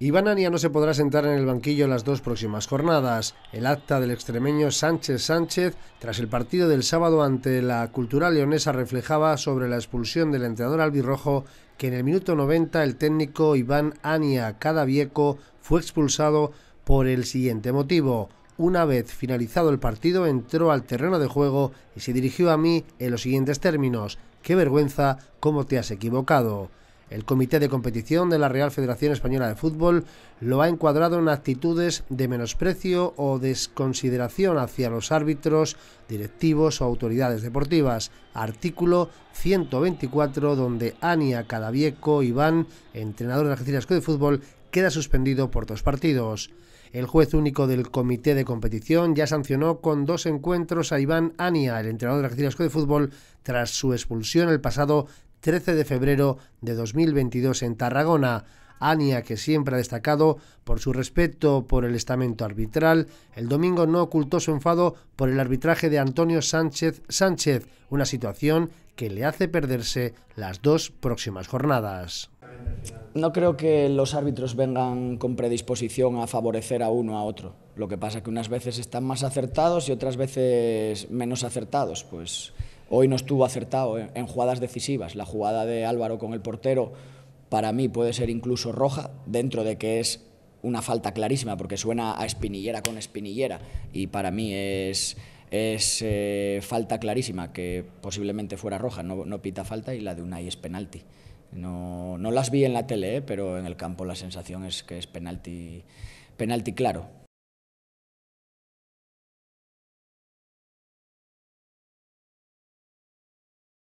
Iván Ania no se podrá sentar en el banquillo las dos próximas jornadas. El acta del extremeño Sánchez Sánchez, tras el partido del sábado ante la Cultural Leonesa, reflejaba sobre la expulsión del entrenador albirrojo que en el minuto 90 el técnico Iván Ania Cadavieco fue expulsado por el siguiente motivo. Una vez finalizado el partido entró al terreno de juego y se dirigió a mí en los siguientes términos. Qué vergüenza, cómo te has equivocado. El Comité de Competición de la Real Federación Española de Fútbol lo ha encuadrado en actitudes de menosprecio o desconsideración hacia los árbitros, directivos o autoridades deportivas. Artículo 124, donde Ania Cadavieco Iván, entrenador de Algeciras de Fútbol, queda suspendido por dos partidos. El juez único del Comité de Competición ya sancionó con dos encuentros a Iván Ania, el entrenador de Algeciras de Fútbol, tras su expulsión el pasado 13 de febrero de 2022 en Tarragona. Ania, que siempre ha destacado por su respeto por el estamento arbitral, el domingo no ocultó su enfado por el arbitraje de Antonio Sánchez Sánchez, una situación que le hace perderse las dos próximas jornadas. No creo que los árbitros vengan con predisposición a favorecer a uno a otro. Lo que pasa que unas veces están más acertados y otras veces menos acertados. Pues Hoy no estuvo acertado en jugadas decisivas. La jugada de Álvaro con el portero para mí puede ser incluso roja, dentro de que es una falta clarísima, porque suena a espinillera con espinillera, y para mí es, eh, falta clarísima, que posiblemente fuera roja, no, no, pita falta, y la de Unai es penalti. No, no las vi en la tele, eh, pero en el campo la sensación es que es penalti, penalti claro.